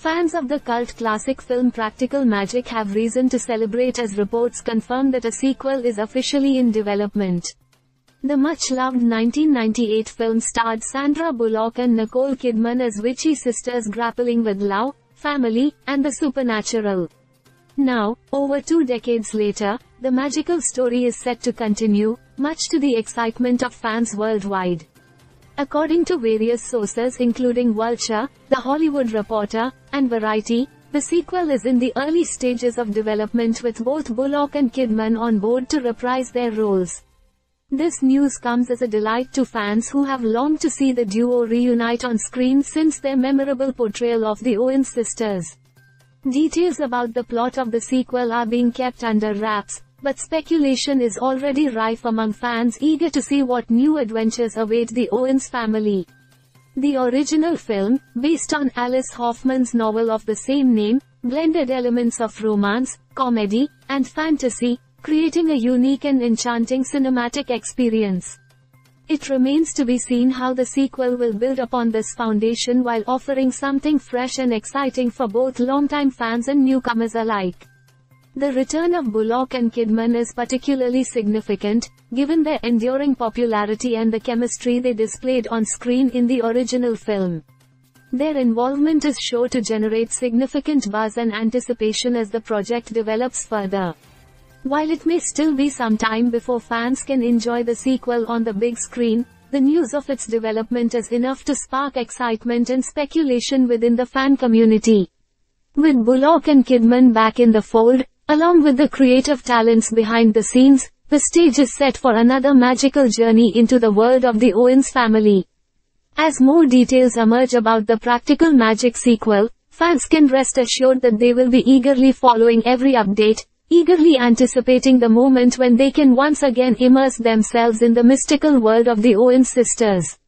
Fans of the cult classic film Practical Magic have reason to celebrate as reports confirm that a sequel is officially in development. The much-loved 1998 film starred Sandra Bullock and Nicole Kidman as witchy sisters grappling with love, family, and the supernatural. Now, over two decades later, the magical story is set to continue, much to the excitement of fans worldwide. According to various sources including Vulture, The Hollywood Reporter, and Variety, the sequel is in the early stages of development with both Bullock and Kidman on board to reprise their roles. This news comes as a delight to fans who have longed to see the duo reunite on screen since their memorable portrayal of the Owens sisters. Details about the plot of the sequel are being kept under wraps, but speculation is already rife among fans eager to see what new adventures await the Owens family. The original film, based on Alice Hoffman's novel of the same name, blended elements of romance, comedy, and fantasy, creating a unique and enchanting cinematic experience. It remains to be seen how the sequel will build upon this foundation while offering something fresh and exciting for both longtime fans and newcomers alike. The return of Bullock and Kidman is particularly significant, given their enduring popularity and the chemistry they displayed on screen in the original film. Their involvement is sure to generate significant buzz and anticipation as the project develops further. While it may still be some time before fans can enjoy the sequel on the big screen, the news of its development is enough to spark excitement and speculation within the fan community. With Bullock and Kidman back in the fold, Along with the creative talents behind the scenes, the stage is set for another magical journey into the world of the Owens family. As more details emerge about the Practical Magic sequel, fans can rest assured that they will be eagerly following every update, eagerly anticipating the moment when they can once again immerse themselves in the mystical world of the Owens sisters.